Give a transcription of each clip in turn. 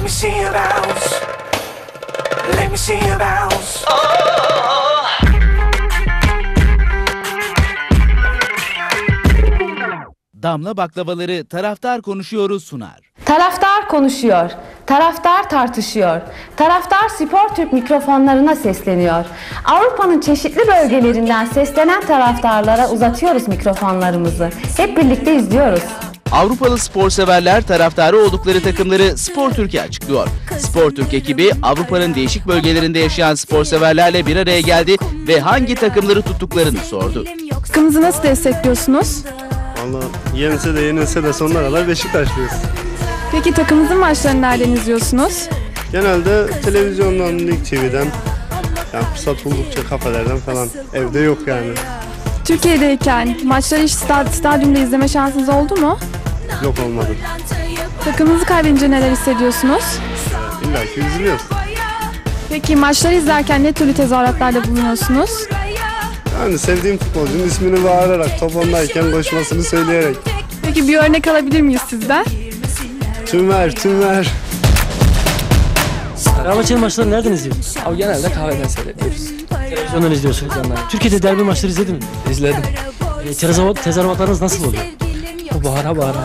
Let me see you bounce. Let me see you bounce. Damla baklavaları taraftar konuşuyoruz sunar. Taraftar konuşuyor, taraftar tartışıyor, taraftar Spor Türk mikrofonlarına sesleniyor. Avrupa'nın çeşitli bölgelerinden seslenen taraftarlara uzatıyoruz mikrofonlarımızı. Hep birlikte izliyoruz. Avrupalı spor severler taraftarı oldukları takımları Spor Türkiye açıklıyor. Spor Türk ekibi Avrupa'nın değişik bölgelerinde yaşayan spor severlerle bir araya geldi ve hangi takımları tuttuklarını sordu. Takımınızı nasıl destekliyorsunuz? Valla yenilse de yenilse de sonuna kadar Beşiktaşlıyız. Peki takımınızın maçlarını nereden izliyorsunuz? Genelde televizyondan, Lig TV'den, yani fırsat buldukça kafelerden falan. Evde yok yani. Türkiye'deyken maçları hiç stad, stadyumda izleme şansınız oldu mu? Yok olmadı. Takımınızı kaybedince neler hissediyorsunuz? İlla ki üzülüyoruz. Peki maçları izlerken ne türlü tezahüratlarda bulunuyorsunuz? Yani sevdiğim futbolcunun ismini bağırarak, top ondayken koşmasını söyleyerek. Peki bir örnek alabilir miyiz sizden? Tümer, tümer. Fenerbahçe'nin maçlarını nereden izliyorsun? Abi genelde kahveden seyrediyoruz. Televizyondan izliyorsunuz. Türkiye'de derbi maçları izledin mi? İzledim. E, tezahürat- tezahüratlarınız nasıl oluyor? Bağıra bağıra.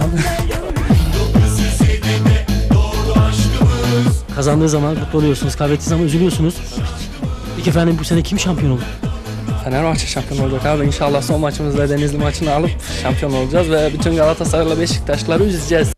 Kazandığı zaman mutlu oluyorsunuz, kaybettiği zaman üzülüyorsunuz. Peki efendim bu sene kim şampiyon olur? Fenerbahçe şampiyon olacak abi. İnşallah son maçımızda Denizli maçını alıp şampiyon olacağız ve bütün Galatasaray'la Beşiktaşları üzeceğiz.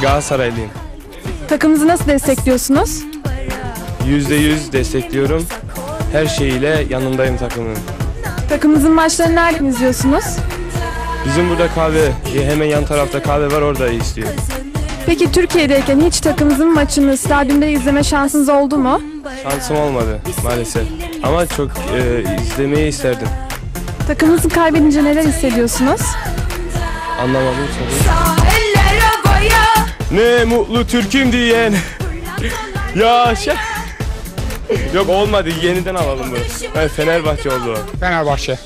Galatasaraylıyım. Takımınızı nasıl destekliyorsunuz? %100 destekliyorum. Her şeyiyle yanındayım takımın. Takımınızın maçlarını nereden izliyorsunuz? Bizim burada kahve, hemen yan tarafta kahve var orada istiyor. Peki Türkiye'deyken hiç takımınızın maçını stadyumda izleme şansınız oldu mu? Şansım olmadı maalesef. Ama çok e, izlemeyi isterdim. Takımınızı kaybedince neler hissediyorsunuz? Anlamadım soruyu. Ne mutlu Türk'üm diyen. ya şey. Yok olmadı yeniden alalım bunu. Ben Fenerbahçe oldu. Fenerbahçe.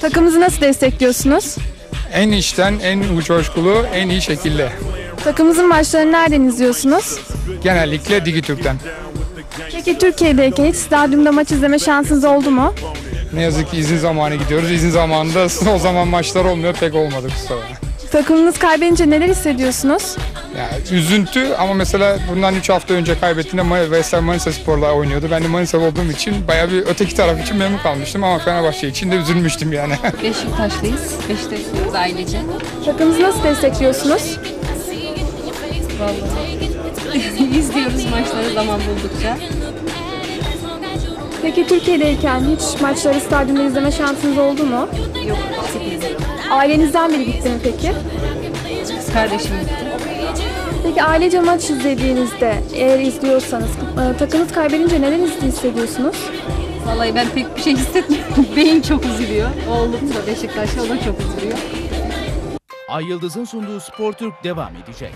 Takımınızı nasıl destekliyorsunuz? En içten, en coşkulu, en iyi şekilde. Takımınızın maçlarını nereden izliyorsunuz? Genellikle Digitürk'ten. Peki Türkiye'deyken hiç stadyumda maç izleme şansınız oldu mu? Ne yazık ki izin zamanı gidiyoruz. İzin zamanında o zaman maçlar olmuyor, pek olmadı kusura bakma. Takımınız kaybedince neler hissediyorsunuz? Yani üzüntü ama mesela bundan 3 hafta önce kaybettiğinde Ma- Vestel Manisa Spor'la oynuyordu. Ben de Manisa'lı olduğum için bayağı bir öteki taraf için memnun kalmıştım ama Fenerbahçe için de üzülmüştüm yani. Beşiktaşlıyız. Beşiktaşlıyız ailece. Takımınızı nasıl destekliyorsunuz? İzliyoruz maçları zaman buldukça. Peki Türkiye'deyken hiç maçları stadyumda izleme şansınız oldu mu? Yok, izliyorum. Ailenizden biri gitti mi peki? Kardeşim gitti. Peki ailece maç izlediğinizde eğer izliyorsanız e, takımınız kaybedince neler hissediyorsunuz? Vallahi ben pek bir şey hissetmiyorum. Beyin çok üzülüyor. Oğlum da Beşiktaşlı, o da çok üzülüyor. Ay Yıldız'ın sunduğu Spor Türk devam edecek.